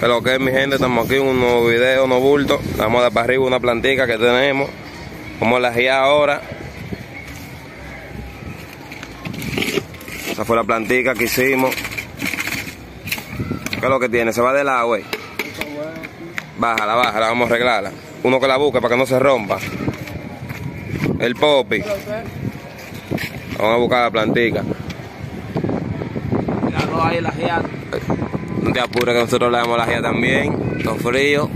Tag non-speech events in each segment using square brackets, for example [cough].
Pero que mi gente, estamos aquí en un nuevo video, unos bultos. Vamos a dar para arriba una plantica que tenemos. Vamos a la guía ahora. Esa fue la plantica que hicimos. ¿Qué es lo que tiene? Se va de lado, güey. Bájala, bájala, vamos a arreglarla. Uno que la busque para que no se rompa. El popi. Vamos a buscar la plantica. Cuidado ahí la. No te apures que nosotros le damos la guía también. Con frío.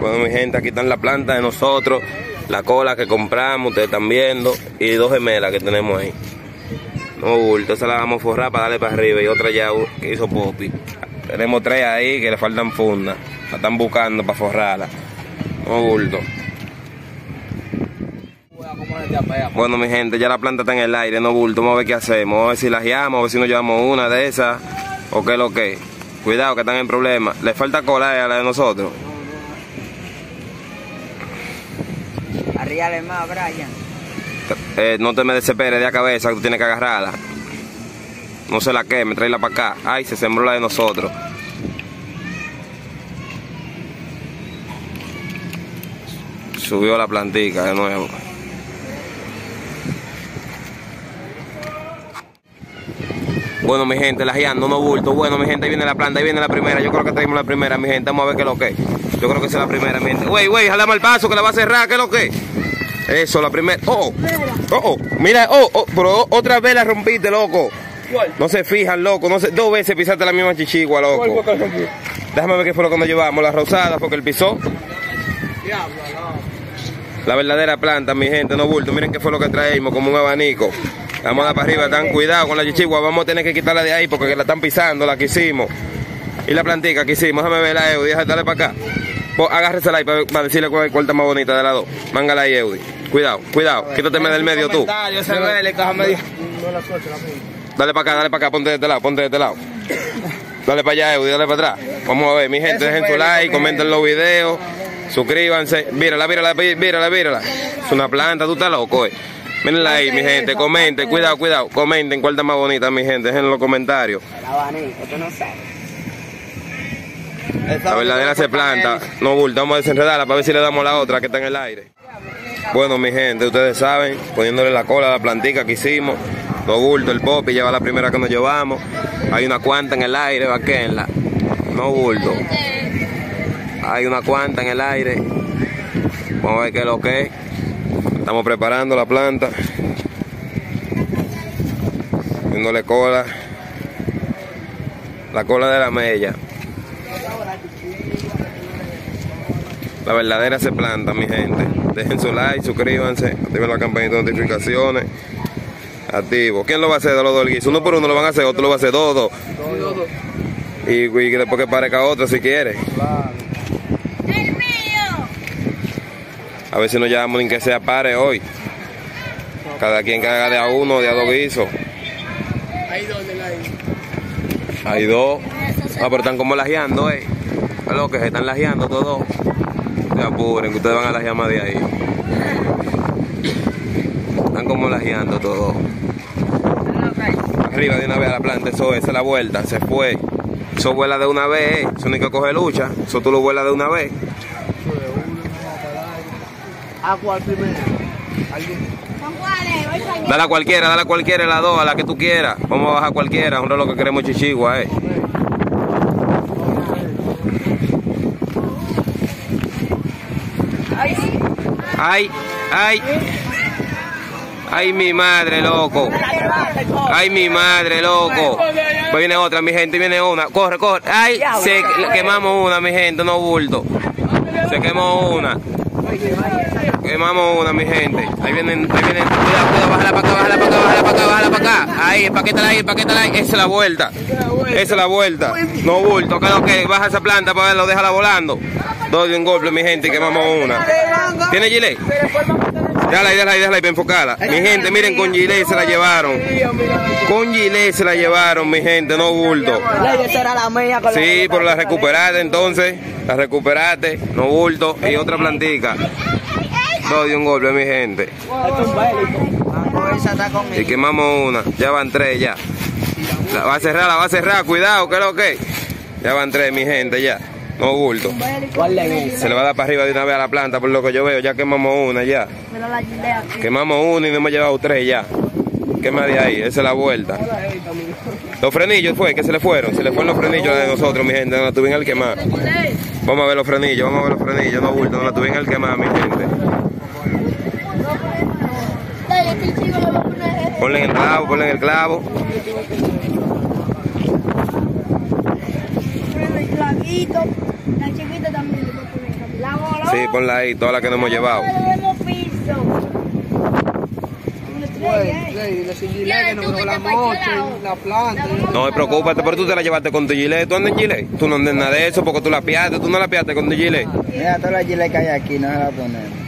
Bueno, mi gente, aquí están la planta de nosotros, la cola que compramos, ustedes están viendo, y dos gemelas que tenemos ahí. No bulto, esa la vamos a forrar para darle para arriba y otra ya que hizo Popi. Tenemos tres ahí que le faltan fundas, la están buscando para forrarla. No bulto. Bueno, mi gente, ya la planta está en el aire, no bulto. Vamos a ver qué hacemos. Vamos a ver si la guiamos, a ver si nos llevamos una de esas o qué es lo que. Cuidado que están en problemas. Le falta cola a la de nosotros. Arríale más, Brian. Eh, no te me desesperes de la cabeza que tú tienes que agarrarla. No se la queme, tráela para acá. Ay, se sembró la de nosotros. Subió la plantica de nuevo. Bueno, mi gente, la guiando, no bulto. Bueno, mi gente, ahí viene la planta, ahí viene la primera. Yo creo que traemos la primera, mi gente. Vamos a ver qué es lo que es. Yo creo que esa es la primera, mi gente. Wey, wey, jala mal paso que la va a cerrar, ¿qué es lo que es? Eso, la primera. Oh, oh, oh, mira, oh, oh, pero otra vez la rompiste, loco. No se fijan, loco. No se, dos veces pisaste la misma chichigua, loco. Déjame ver qué fue lo que nos llevamos. La rosada, porque el pisó. La verdadera planta, mi gente, no bulto. Miren qué fue lo que traemos, como un abanico. Vamos a dar para arriba, tan cuidado con la chichigua. Vamos a tener que quitarla de ahí porque la están pisando, la que hicimos. Y la plantica que hicimos. Déjame ver la Eudi, déjame darle para acá. Vos, agárresela ahí para, para decirle cuál, cuál está más bonita de las dos. Mángala ahí, Eudi. Cuidado, cuidado. Quítateme del medio tú. Dale para acá, dale para acá, ponte de este lado, ponte de este lado. Dale para allá, Eudi, dale para atrás. Vamos a ver, mi gente, dejen su like, comenten los videos, suscríbanse. Mírala, mírala, mírala, mírala. Es una planta, tú estás loco, eh. Mírenla ahí, mi gente, comenten, cuidado, cuidado, comenten cuál está más bonita, mi gente, dejen en los comentarios. La verdadera se planta, no bulto, vamos a desenredarla para ver si le damos la otra que está en el aire. Bueno, mi gente, ustedes saben, poniéndole la cola a la plantica que hicimos, no bulto, el popi lleva la primera que nos llevamos, hay una cuanta en el aire, vaquenla, no bulto. Hay una cuanta en el aire, vamos a ver qué es lo que es. Estamos preparando la planta, poniéndole cola, la cola de la mella. La verdadera se planta, mi gente. Dejen su like, suscríbanse, activen la campanita de notificaciones. Activo. ¿Quién lo va a hacer de los dos guisos? Uno por uno lo van a hacer, otro lo va a hacer dos, dos. Y, y después que parezca otro si quiere. A ver si nos llevamos ni que sea pare hoy. Cada quien haga de a uno, de a dos guisos. Hay dos de la Hay dos. Ah, pero están como lajeando, eh. Es lo que se están lajeando todos. Se apuren, que ustedes van a la llama de ahí. Están como lajeando todos. Arriba de una vez a la planta, eso es, la vuelta, se fue. Eso vuela de una vez, eh. eso ni que coge lucha, eso tú lo vuelas de una vez. ¿A cuál primero? Dale a cualquiera, dale a cualquiera la dos, a la que tú quieras. Vamos a bajar cualquiera, un reloj que queremos chichigua, eh. Ay, ay. Ay, mi madre, loco. Ay, mi madre, loco. Pues viene otra, mi gente, viene una. Corre, corre. Ay, se quemamos una, mi gente, no bulto. Se quemó una. Quemamos una, mi gente. Ahí vienen, ahí vienen. Cuidado, cuidado, bájala para acá, bájala para acá, bájala para acá, bájala para acá. Ahí, empaquétala ahí, empaquétala ahí. Esa es la vuelta. Esa es la vuelta. No bulto, que lo que baja esa planta para verlo, déjala volando. Doy un golpe, mi gente, quemamos una. ¿Tiene gilet? Déjala ahí, déjala ahí, déjala ahí para enfocarla. Mi gente, miren, con gilet se la llevaron. Con gilet se la llevaron, mi gente, no bulto. Esa era la mía con Sí, pero la recuperaste entonces. La recuperaste, no bulto. Y otra plantica. Dos de un golpe, mi gente. Y quemamos una. Ya van tres ya. La va a cerrar, la va a cerrar. Cuidado, que es lo que. Ya van tres, mi gente, ya. No bulto. Se le va a dar para arriba de una vez a la planta, por lo que yo veo. Ya quemamos una, ya. Quemamos una y nos hemos llevado tres ya. Quema de ahí, esa es la vuelta. Los frenillos fue, que se le fueron. Se le fueron los frenillos de nosotros, mi gente. No la tuvieron al quemar. Vamos a ver los frenillos, vamos a ver los frenillos. No bulto, no la tuvieron al quemar, mi gente. Ponle en el clavo, ponle en el clavo. Ponle el clavito. La chiquita también le a poner. La bola. Sí, ponla ahí, todas las que nos hemos llevado. ¿eh? la la la. No te preocupes, pero tú te la llevaste con tu gilet. ¿Tú andas en gilet? Tú no andas en nada de eso porque tú la piaste. Tú no la piaste con tu gilet. Mira toda la gilet que hay aquí, no se la ponemos.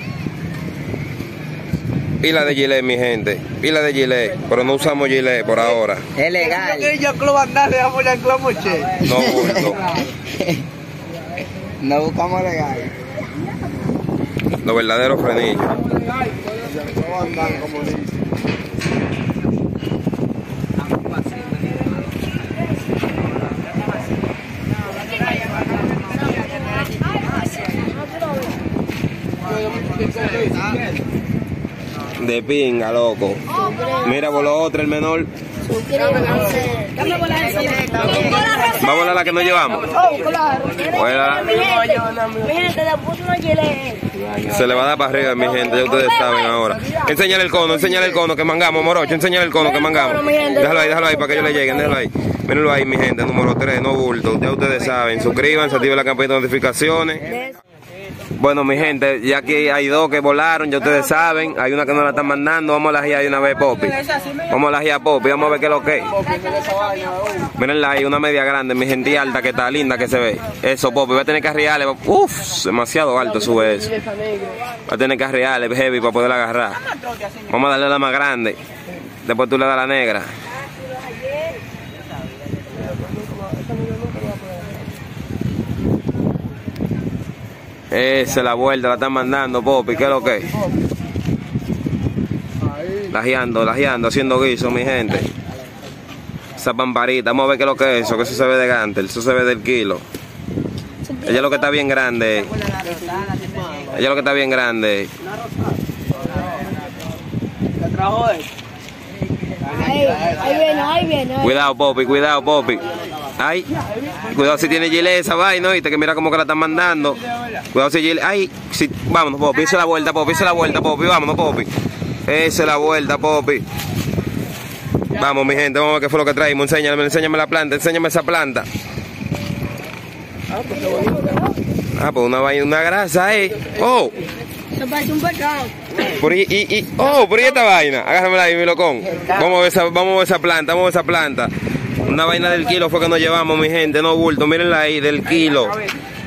Pila de gilet, mi gente. Pila de gilet. Pero no usamos gilet por ahora. Es legal. Yo club [laughs] No buscamos legal. Los verdaderos frenillos. Club andar, como dice. De pinga, loco. Mira, voló otra, el menor. Va a volar la que nos llevamos. Se le va a dar para arriba, mi gente. Ya ustedes saben ahora. Enséñale el cono, enséñale el cono que mangamos, morocho. Enséñale el cono que mangamos. Déjalo ahí, déjalo ahí para que ellos le lleguen. Déjalo ahí. Mírenlo ahí, mi gente. Número 3, no bulto. Ya ustedes saben. Suscríbanse, activen la campanita de notificaciones. Bueno, mi gente, ya que hay dos que volaron, ya ustedes saben. Hay una que nos la están mandando. Vamos a la girar de una vez, Popi. Vamos a la girar, Popi. Vamos a ver qué es lo que es. Mírenla ahí, una media grande, mi gente alta, que está linda que se ve. Eso, Popi, va a tener que arriarle. Uf, demasiado alto sube eso. Va a tener que arriarle heavy para poder agarrar. Vamos a darle la más grande. Después tú le das la negra. Esa es la vuelta, la están mandando, Popi. ¿Qué es lo que es? Lajeando, lajeando, haciendo guiso, mi gente. Esa pamparita, vamos a ver qué es lo que es eso, que eso se ve de Gantel, eso se ve del kilo. Ella es lo que está bien grande. Ella es lo que está bien grande. Ahí, ahí viene, ahí viene. Cuidado, Popi, cuidado, Popi. Ay, cuidado si tiene gilet esa vaina, ¿viste? Que mira cómo que la están mandando. Cuidado si gilet. Ay, si... vámonos, Popi, es la vuelta, Popi, es la vuelta, Popi, vámonos, Popi. Es la vuelta, Popi. Vamos, mi gente, vamos a ver qué fue lo que traímos. Enséñame, enséñame la planta, enséñame esa planta. Ah, pues una vaina, una grasa, eh. Oh, Se parece un pecado. por y, y, oh, por ahí esta vaina. Agárramela ahí, mi locón. Vamos esa, vamos a ver esa planta, vamos a ver esa planta. Una vaina del kilo fue que nos llevamos, mi gente, no bulto. Mírenla ahí, del kilo.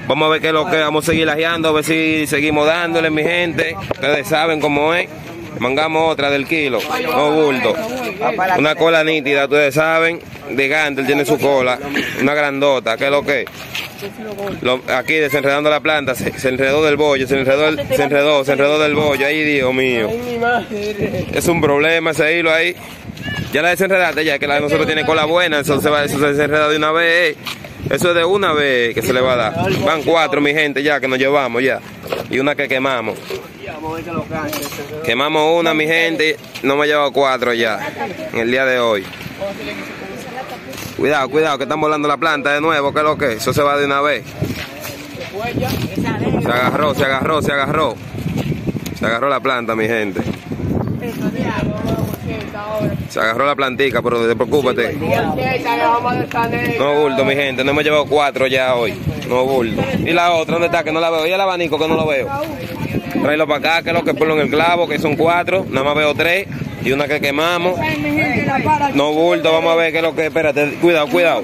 Vamos a ver qué es lo que vamos a seguir lajeando, a ver si seguimos dándole, mi gente. Ustedes saben cómo es. Mangamos otra del kilo, no bulto. Una cola nítida, ustedes saben. De Gantel tiene su cola. Una grandota, ¿qué es lo que? Lo- aquí desenredando la planta, se, enredó del bollo, se enredó, el- se enredó, se enredó del bollo. Ay, Dios mío. Es un problema ese hilo ahí. Ya la desenredaste, ya que la de nosotros tiene cola buena, se, va, eso se desenreda de una vez. Eso es de una vez que se le va a dar. Van cuatro, mi gente, ya que nos llevamos ya. Y una que quemamos. Quemamos una, mi gente, no me he llevado cuatro ya, en el día de hoy. Cuidado, cuidado, que están volando la planta de nuevo, que es lo que es? Eso se va de una vez. Se agarró, se agarró, se agarró. Se agarró la planta, mi gente. Se agarró la plantica, pero no preocúpate. No bulto, mi gente, no hemos llevado cuatro ya hoy. No bulto. ¿Y la otra dónde está? Que no la veo. ¿Y el abanico que no lo veo? Tráelo para acá, que es lo que ponlo en el clavo, que son cuatro. Nada más veo tres. Y una que quemamos. No bulto, vamos a ver qué es lo que. Espérate, cuidado, cuidado.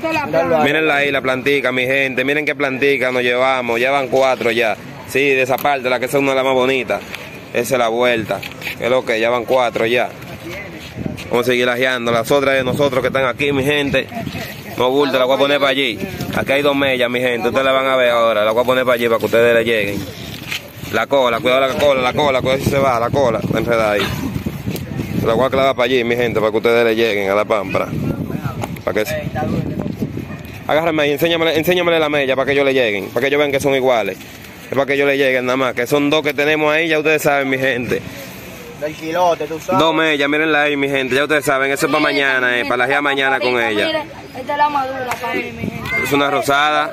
Mírenla ahí, la plantica, mi gente. Miren qué plantica nos llevamos. Ya van cuatro ya. Sí, de esa parte, la que es una de las más bonitas. Esa es la vuelta. Es lo que, ya van cuatro ya. Vamos a seguir lajeando. Las otras de nosotros que están aquí, mi gente. No bulto, la voy a poner para allí. Aquí hay dos mellas, mi gente. Ustedes la van a ver ahora. La voy a poner para allí para que ustedes le lleguen. La cola, cuidado la cola, la cola, cuidado si se va, la cola, está enredada ahí. La voy a clavar para allí, mi gente, para que ustedes le lleguen a la pámpara. Para que Agárrame ahí, enséñamele, enséñamele la mella para que ellos le lleguen, para que ellos vean que son iguales. Es para que ellos le lleguen nada más, que son dos que tenemos ahí, ya ustedes saben, mi gente. Del quilote, tú sabes. Dos mellas, mírenla ahí, mi gente, ya ustedes saben, eso es para mañana, eh, para la mañana con ella. Esta es la madura mi gente. Es una rosada.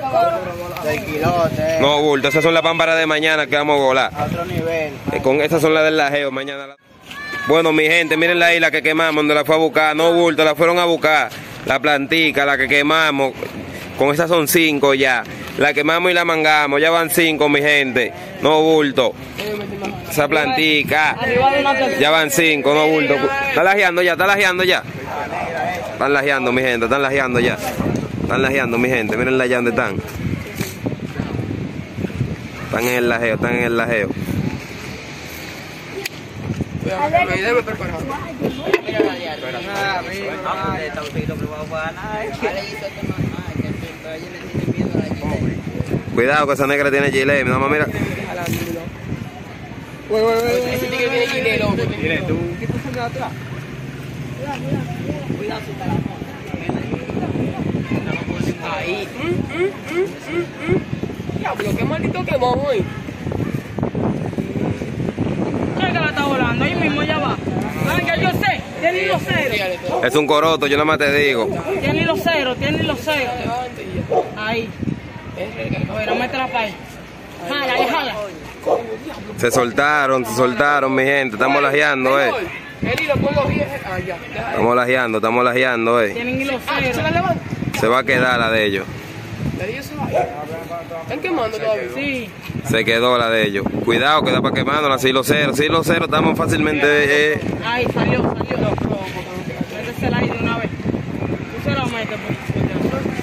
Del quilote. No, bulto, esas son las pámparas de mañana que vamos a volar. A otro nivel. Eh, Con estas son las del lajeo, mañana. la- Bueno, mi gente, miren la isla que quemamos, donde la fue a buscar. No, bulto, la fueron a buscar. La plantica, la que quemamos. Con esas son cinco ya. La quemamos y la mangamos. Ya van cinco, mi gente. No, bulto. Esa plantica. Ya van cinco, no, bulto. Está lajeando ya, está lajeando ya. Están lajeando, mi gente, están lajeando ya. Están lajeando, mi gente. Miren allá donde están. Están en el lajeo, están en el lajeo. Cuidado que esa negra tiene gilet, nada más mira. Diablo, qué maldito quemón hoy. ¿Qué que la está volando? Ahí mismo ya va. Ya yo sé. Tiene los ceros. Es un coroto, yo nada más te digo. Tiene los ceros, tiene los ceros. Ahí. Para ahí. Jala, jala. Se soltaron, se soltaron, mi gente. Estamos lajeando, eh. El hilo. Estamos lajeando, estamos lajeando, eh. Tienen Ah, ¿se va a quedar la de ellos. Están quemando todavía. Sí. Se quedó la de ellos. Cuidado, que da para quemándola. Si los ceros, si los ceros, estamos fácilmente. eh, Ahí salió, salió. Métesela ahí de una vez. Tú se la metes, pues.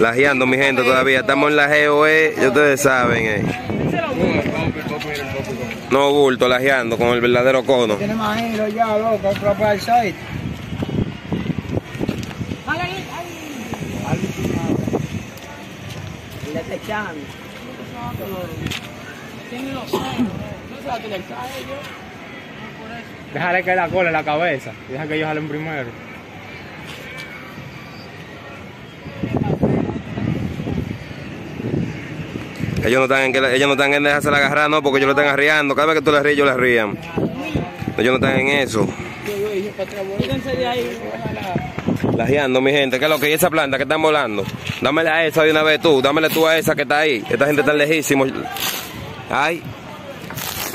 Lajeando, mi gente, todavía. Estamos en lajeo, eh. Ya ustedes saben, eh. La. No bulto, lajeando con el verdadero cono. Tiene más hilo ya, loco. Para el site. Que ellos. Déjale que la cola en la cabeza. Deja que ellos jalen primero. Ellos no están en, que, ellos no están en dejarse agarrar, no, porque ellos lo están arriando. Cada vez que tú le ríes, ellos le rían. Ellos no están en eso. Lajeando, mi gente. ¿Qué es lo que es esa planta que están volando? Dámela a esa de una vez tú. Dámele tú a esa que está ahí. Esta gente está lejísimo. Ay.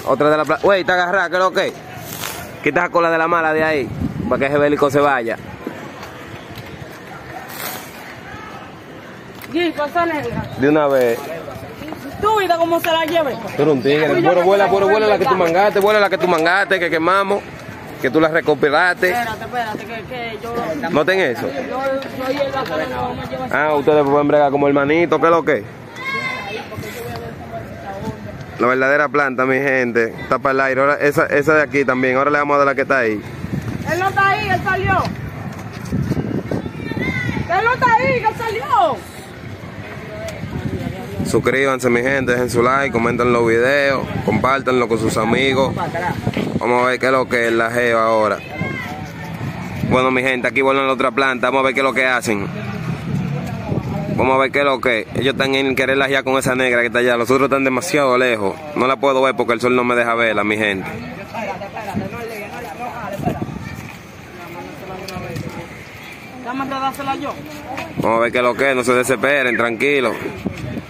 Otra de la planta. Güey, está agarrada. ¿Qué es lo que? es? Quita la cola de la mala de ahí. Para que ese bélico se vaya. De una vez. Tú vida cómo se la lleve. Tú eres un tigre. Bueno, vuela, bueno, vuela la que tú mangaste. Vuela la que tú mangaste, que quemamos. Que tú la recuperaste. Espérate, espérate, que, que yo... ¿No ten eso? Yo soy el vaca de no me lleva Ah, ustedes pueden bregar como hermanito, ¿qué es lo que? La verdadera planta, mi gente, está para el aire. Ahora, esa, esa de aquí también, ahora le vamos a dar la que está ahí. Él no está ahí, él salió. Él no está ahí, que él salió. Suscríbanse, mi gente, dejen su like, comenten los videos, compártanlo con sus amigos. Vamos a ver qué es lo que es la geo ahora. Bueno, mi gente, aquí vuelven la otra planta, vamos a ver qué es lo que hacen. Vamos a ver qué es lo que. Ellos están en querer ya con esa negra que está allá. Los otros están demasiado lejos. No la puedo ver porque el sol no me deja verla, mi gente. Vamos a ver qué es lo que es, no se desesperen, tranquilos.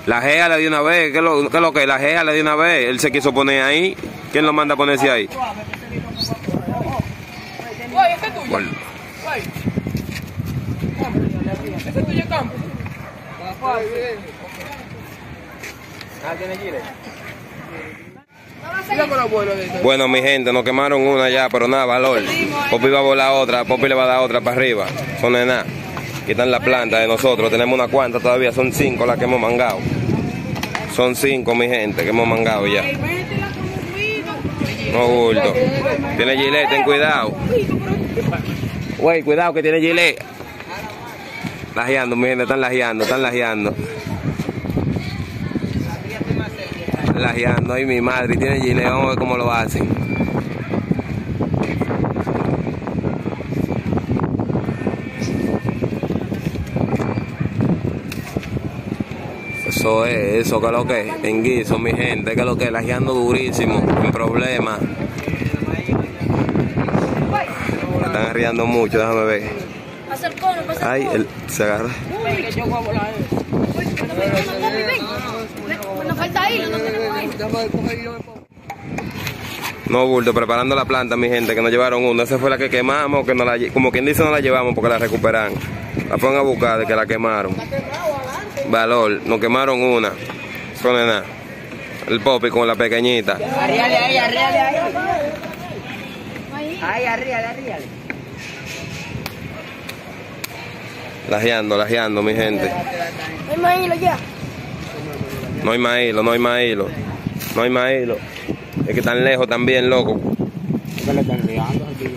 La GEA le dio una vez, ¿qué es lo, qué es lo que es? La GEA le dio una vez, él se quiso poner ahí. ¿Quién lo manda a ponerse ahí? Bueno. Ese es tuyo campo. Bueno eso. Mi gente, nos quemaron una ya, pero nada, valor. Popi va a volar otra, Popi le va a dar otra para arriba. Son de nada. Quitan la planta de nosotros, tenemos una cuanta todavía, son cinco las que hemos mangado. Son cinco, mi gente, que hemos mangado ya. No bulto. Tiene gilet, ten cuidado. Güey, cuidado que tiene gilet. Lajeando, mi están lajeando, están lajeando. lajeando ahí mi madre tiene gilet, vamos a ver cómo lo hacen. Eso es, eso que es lo que es, en guiso, mi gente, que es lo que es, lajeando durísimo, sin problema. Me están arriando mucho, déjame ver. Ay, él se agarra. No bulto, preparando la planta, mi gente, que nos llevaron una. Esa fue la que quemamos, que nos la, como quien dice, no la llevamos porque la recuperan. La fueron a buscar de que la quemaron. Valor, nos quemaron una. Eso no es nada. El popi con la pequeñita. Arriale ahí, arriale ahí. Ahí, arriale, arriale. Lajeando, lajeando, mi gente. Hay más hilo ya. No hay más hilo, no hay más hilo. No hay más hilo. Es que están lejos también, loco. ¿Qué le están liando aquí?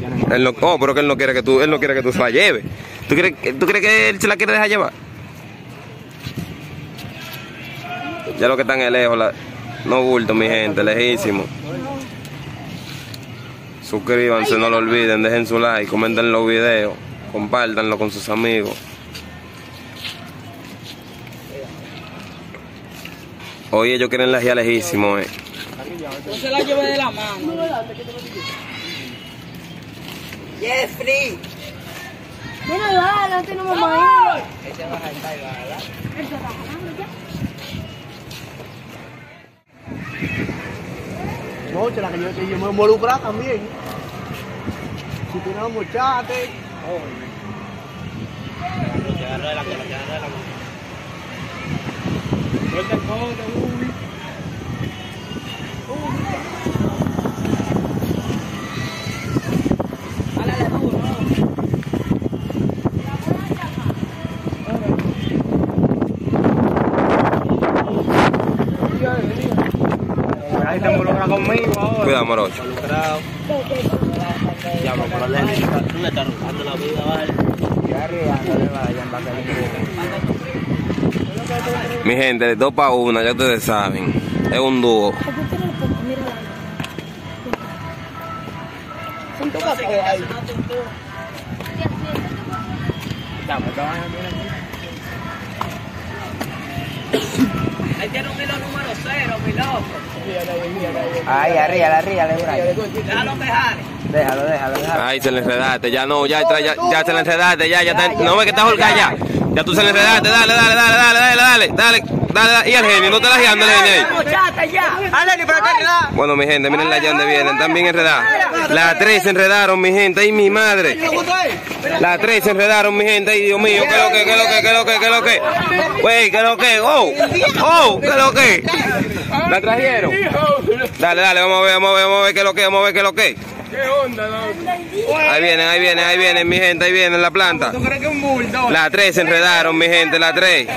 Ya no- Él no, oh, pero que él no quiere que tú, él no quiere que tú se la lleves. ¿Tú crees, ¿Tú crees que él se la quiere dejar llevar? Ya lo que están es lejos, la- no bulto, mi gente, lejísimo. Suscríbanse, no lo olviden, dejen su like, comenten los videos, compártanlo con sus amigos. Hoy ellos quieren la lejísimo, eh. No se la lleve de la mano. Jeffrey. Mira, dale, no, será que yo, que yo me involucra también. Si tú no mochate. Oh, de la mano, te agarra de la mano. Suelta el codo, morocho. Ya, vamos por la Tú le estás robando la vida, vale. Ya arriba, no le vayan, va a caer. Mi gente, dos para una, ya ustedes saben. Es un dúo. Ahí tiene un número cero, mi loco. Ahí, arriba, arriba, arriba. Déjalo que jale. Déjalo, déjalo, déjalo. Ay, se le enredaste, ya no, ya, ya, ya se le enredaste, ya, ya está, no ve que está holgada ya. Ya tú se le enredaste, dale, dale, dale, dale, dale, dale, dale, dale, dale. Y el genio, no te la guiando el genio ahí. Bueno, mi gente, miren la donde vienen, están bien enredadas. Las tres se enredaron, mi gente, ay, mi madre. Las tres se enredaron, mi gente, ay, Dios mío, ¿qué es lo que, lo que, qué es lo que, qué es lo que? Güey, ¿qué es lo que? Oh, oh, ¿qué es lo que? ¿La trajeron? Dale, dale, vamos a ver, vamos a ver, vamos a ver qué es lo que, vamos a ver qué es lo que. ¿Qué onda, loco? Ahí vienen, ahí vienen, ahí vienen, mi gente, ahí vienen la planta. ¿Tú crees que es un bulldog? La tres se enredaron, mi gente, la tres.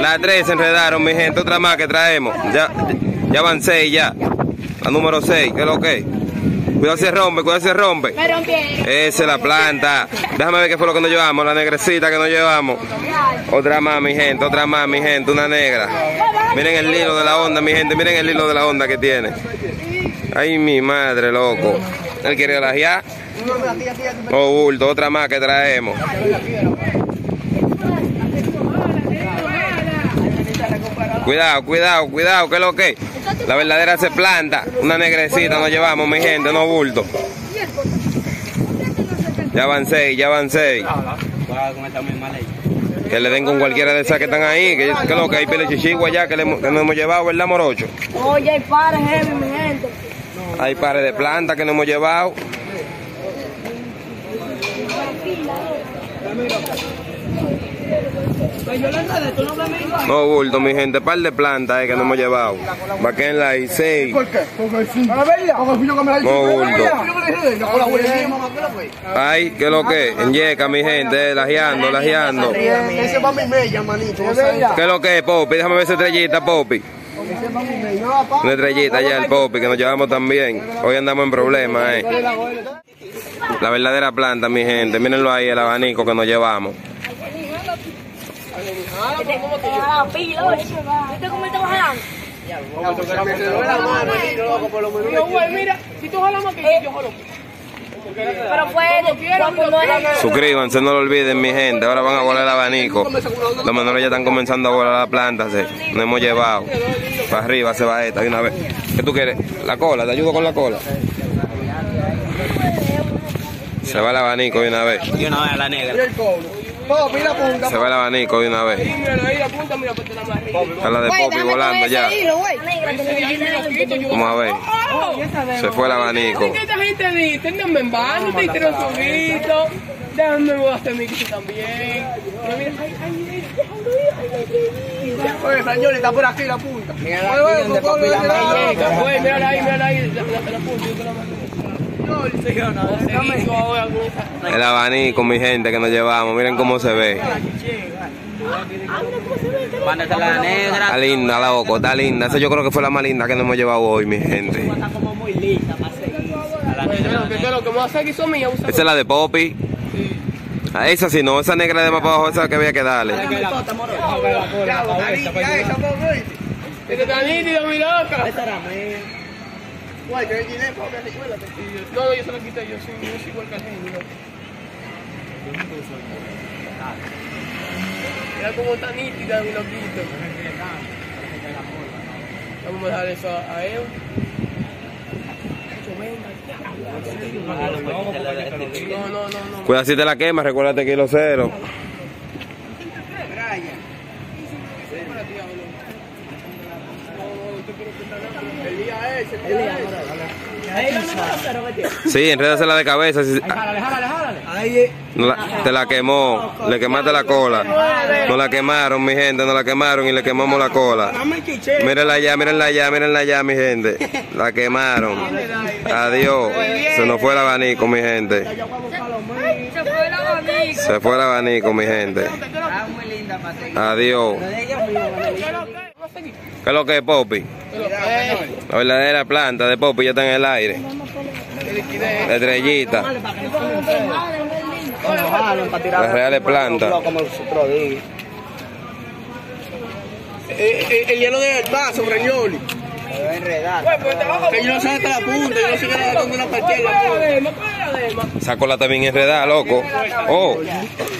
La tres se enredaron, mi gente, otra más que traemos. Ya, ya van seis ya. La número seis, ¿qué es lo que? Cuidado se rompe, cuidado si se rompe. Me. Esa es la planta. Déjame ver qué fue lo que nos llevamos, la negrecita que nos llevamos. Otra más, mi gente, otra más, mi gente, una negra. Miren el hilo de la onda, mi gente, miren el hilo de la onda que tiene. Ay, mi madre, loco. Él quiere lajear. Oh, bulto, otra más que traemos. Cuidado, cuidado, cuidado, que es lo que? La verdadera se planta. Una negrecita nos llevamos, mi gente, no bulto. Ya van seis, ya van seis. Que le den con cualquiera de esas que están ahí. Que, que lo que hay pile chichigua ya que, le que nos hemos llevado, ¿verdad, morocho? Oye, hay pares heavy, mi gente. Hay pares de plantas que nos hemos llevado. No bulto, mi gente, par de plantas eh, que nos hemos llevado. ¿Por yo que me la No, bulto. Yo con la huella encima, mamá, ¿qué lo fue? Ay, que lo que, en yeca, mi gente, eh, lajeando, lajeando. Ese va mi mella, manito. ¿Qué lo que, Popi? Déjame ver esa estrellita, Popi. Va. No. Una estrellita ya, el Popi, que nos llevamos también. Hoy andamos en problemas, eh. La verdadera planta, mi gente. Mírenlo ahí, el abanico que nos llevamos. Te la pila, oye. ¿Viste cómo estamos jalando? Se me quedó la mano, loco, por lo menos. Yo, güey, mira, si tú jalas más que yo, yo jalo. Pero fue Suscríbanse, no lo olviden, mi gente. Ahora van a volar el abanico. Los menores ya están comenzando a volar la planta. Se, nos hemos llevado. Para arriba se va esta de una vez. ¿Qué tú quieres? La cola, te ayudo con la cola. Se va el abanico de una vez. Mira el cobre. Oh, mira la punta. Se va el abanico de una vez. Sí, mira, ahí la punta, mira, ponte la más arriba. Está la de Poppy volando ya. Vamos a ver. Se fue el abanico. ¿Qué esta gente dice? Ténganme en vano, te hicieron solito. Déjame mi también. Mira, Oye, señor, está por aquí la punta. Ahí, ahí, la punta, Seguido ahora con El mi gente, que nos llevamos. Miren cómo se ve. la negra. Está linda, la loco, está linda. Esa yo creo que fue la más linda que nos hemos llevado hoy, mi gente. Esa es la de Poppy. A esa sí, no, esa negra de más para abajo, esa que había que darle. Esa era mía. Guay, que el pobre, recuérdate. No, no, yo se la quité, yo soy, yo soy igual que loco. Mira cómo está nítida, mi loquito. Vamos a dejar eso a él. No, no, no, no. Cuidado si te la quema, recuérdate kilo cero. El día ese, el día ese. Sí, enrédasela de cabeza. si- Jálale, jálale, jálale. Ahí, no la- te la quemó, le quemaste la cola. Nos la quemaron, mi gente, nos la quemaron y le quemamos la cola. Mírenla allá, mírenla allá, mírenla allá, mi gente. La quemaron. Adiós. Se nos fue el abanico, mi gente. Se fue la abanico. Se fue el abanico, mi gente. Seguir. Adiós. ¿Qué es lo que es Poppy? La verdadera planta de Poppy ya está en el aire. La estrellita. Las reales plantas. Como nosotros digo. El, el hielo del vaso, Reñoli. Que yo no sé hasta la punta, yo no sé que la una partida. Esa cola bien enredada, loco. Oh,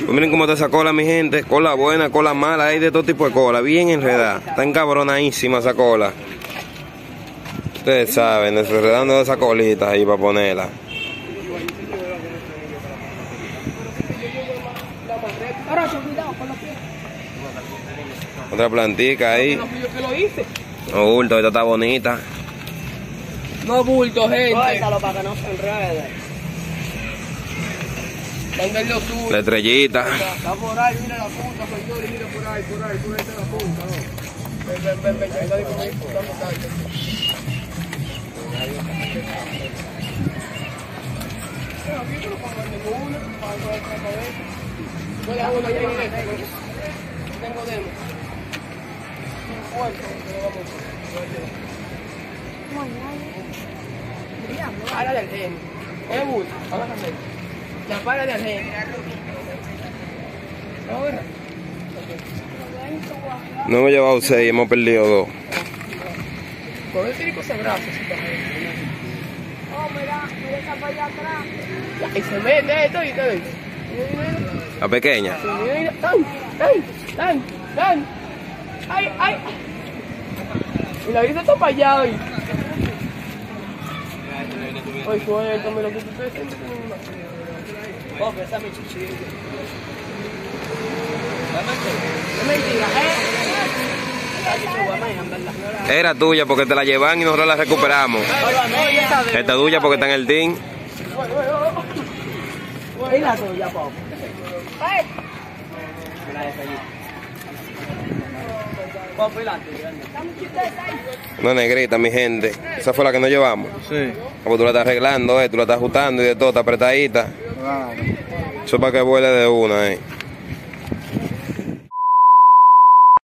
pues miren cómo está esa cola, mi gente. Cola buena, cola mala, hay de todo tipo de cola, bien enredada. Está encabronadísima esa cola. Ustedes saben, desenredando esas colitas ahí para ponerla. Otra plantica ahí. No fui yo que lo hice. No, bulto, esta está bonita. No bulto, gente. Suéltalo para que no se enrede. Manden lo suyo. La estrellita. Está por ahí, mira la punta, mira por ahí, por ahí, por ahí está la punta, ¿no? Ven, ven, ven, ven, ya está disponible. Dame tanto. Bueno, aquí yo no puedo ver ninguna, para que otra vez. Voy a dejar una aquí en esta, pues. Tengo demo. Un cuarto, pero vamos a Para del genio. Es bulto, vamos a hacer. La para del genio. Ahora. No hemos llevado seis, hemos perdido dos. Con el tirico se abraza. Oh, mira, mira esa para allá atrás. Y se mete esto y ves. La pequeña. ¡Dan! ¡Dan! ¡Dan! ¡Ay! ¡Ay! Y la grita está para allá hoy. Ay, suéltame lo que tú te sientes es. Era tuya porque te la llevan y nosotros la recuperamos. Esta es tuya porque está en el la tuya, tuya. Una negrita, mi gente. Esa fue la que nos llevamos. Sí. Porque tú la estás arreglando, eh, tú la estás ajustando y de todo, está apretadita. Para que vuele de una, eh.